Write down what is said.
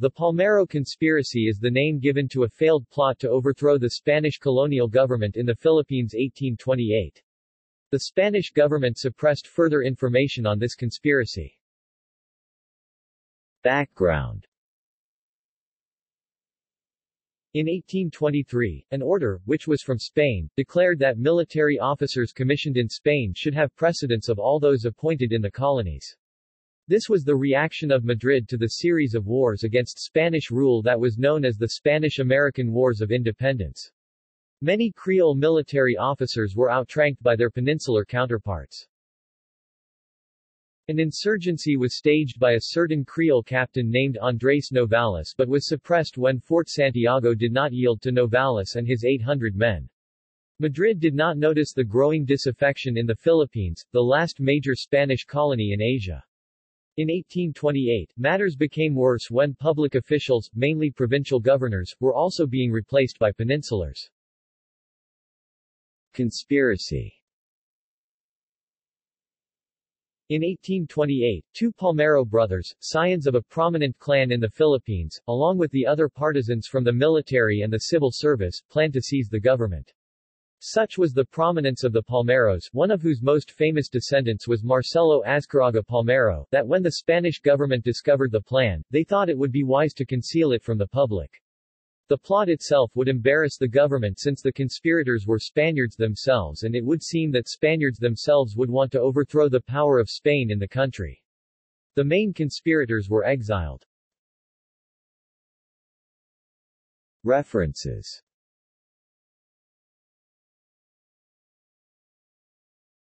The Palmero Conspiracy is the name given to a failed plot to overthrow the Spanish colonial government in the Philippines 1828. The Spanish government suppressed further information on this conspiracy. Background In 1823, an order, which was from Spain, declared that military officers commissioned in Spain should have precedence of all those appointed in the colonies. This was the reaction of Madrid to the series of wars against Spanish rule that was known as the Spanish-American Wars of Independence. Many Creole military officers were outranked by their peninsular counterparts. An insurgency was staged by a certain Creole captain named Andrés Novales but was suppressed when Fort Santiago did not yield to Novales and his 800 men. Madrid did not notice the growing disaffection in the Philippines, the last major Spanish colony in Asia. In 1828, matters became worse when public officials, mainly provincial governors, were also being replaced by peninsulars. Conspiracy in 1828, two Palmero brothers, scions of a prominent clan in the Philippines, along with the other partisans from the military and the civil service, planned to seize the government. Such was the prominence of the Palmeros, one of whose most famous descendants was Marcelo Azcarraga Palmero, that when the Spanish government discovered the plan, they thought it would be wise to conceal it from the public. The plot itself would embarrass the government since the conspirators were Spaniards themselves and it would seem that Spaniards themselves would want to overthrow the power of Spain in the country. The main conspirators were exiled. References